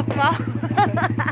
TikTok mo.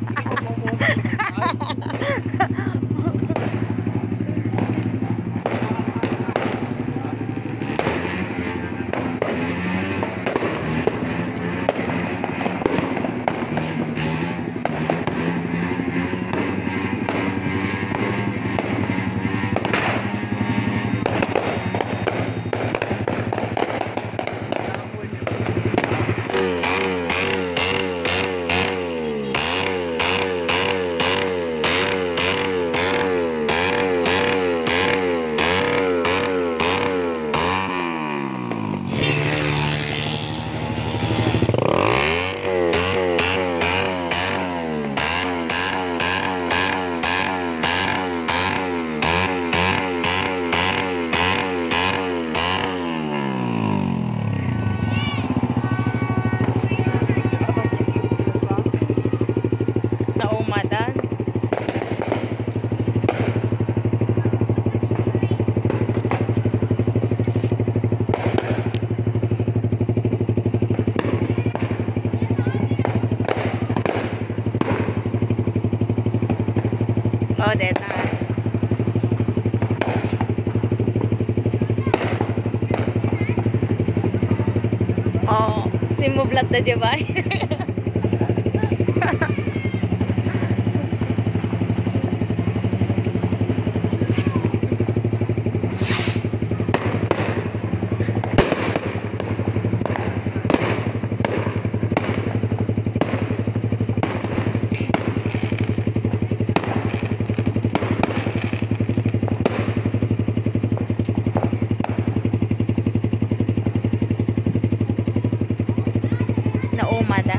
Oh, deta. Oh, simublat na ba? Puma. That's